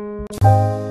you